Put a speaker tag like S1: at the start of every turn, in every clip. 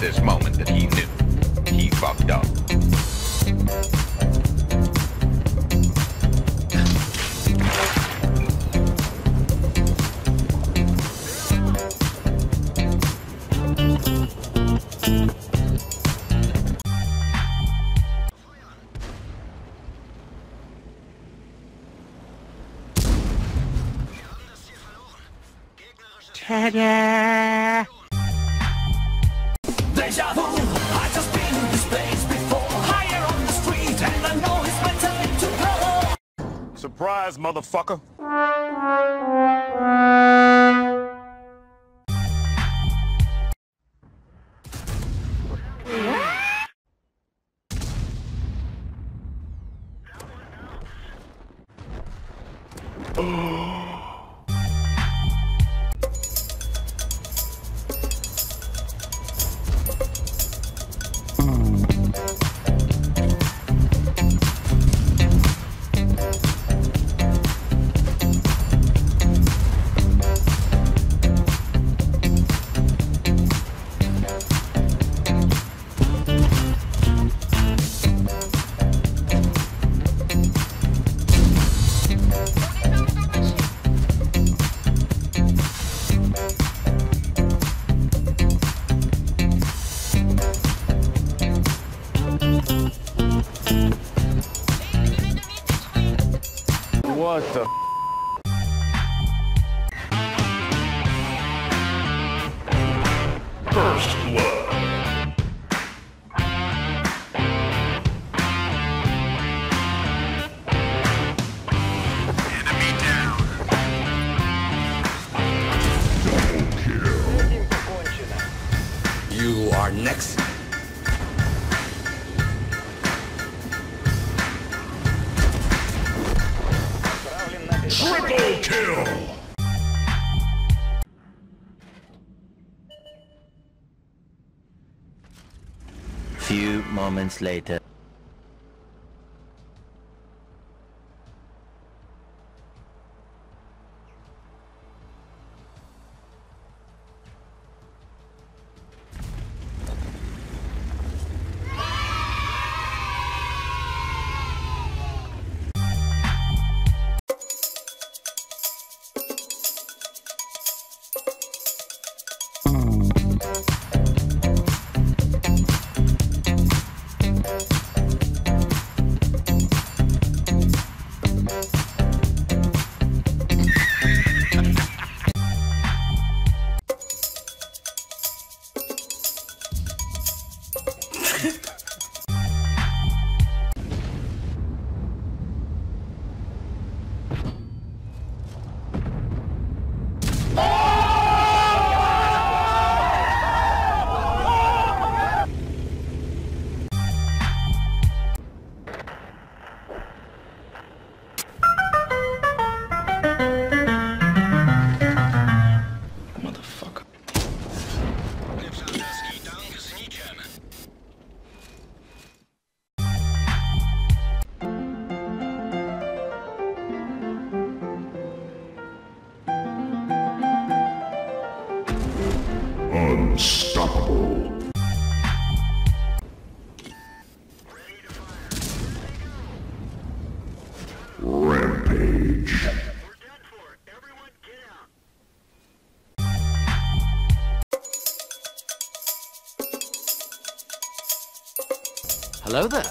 S1: this moment that he knew he fucked up.
S2: Ta-da!
S3: Surprise, motherfucker. What the? First blood. Enemy down. Double kill.
S4: You are next.
S3: Triple kill.
S5: Few moments later.
S3: Unstoppable. Rampage.
S4: Hello there.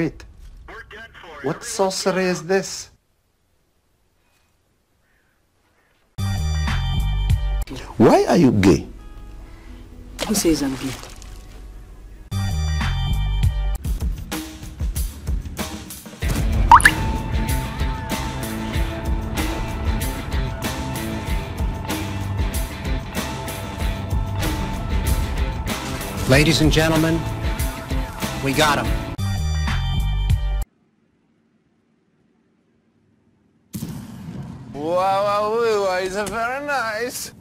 S2: Wait. What sorcery is this?
S6: Why are you gay?
S7: Who says I'm gay?
S8: Ladies and gentlemen, we got him.
S3: Wow, wow, is very nice.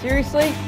S9: Seriously?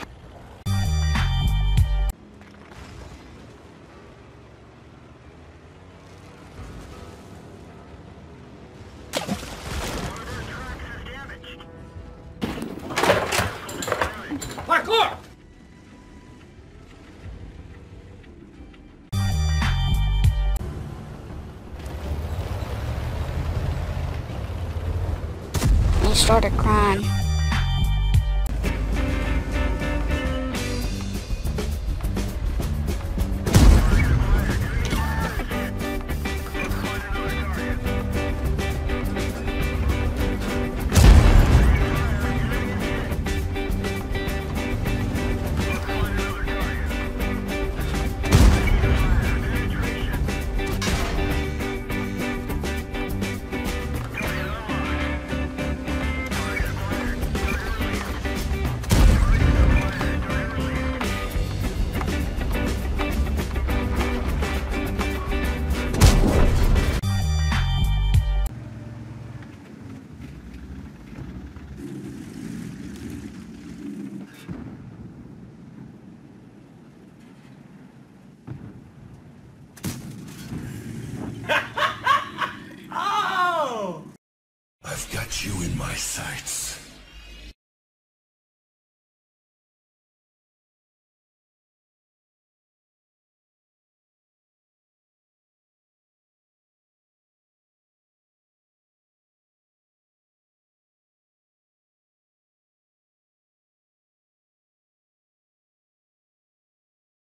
S9: He started crying.
S3: You in my sights.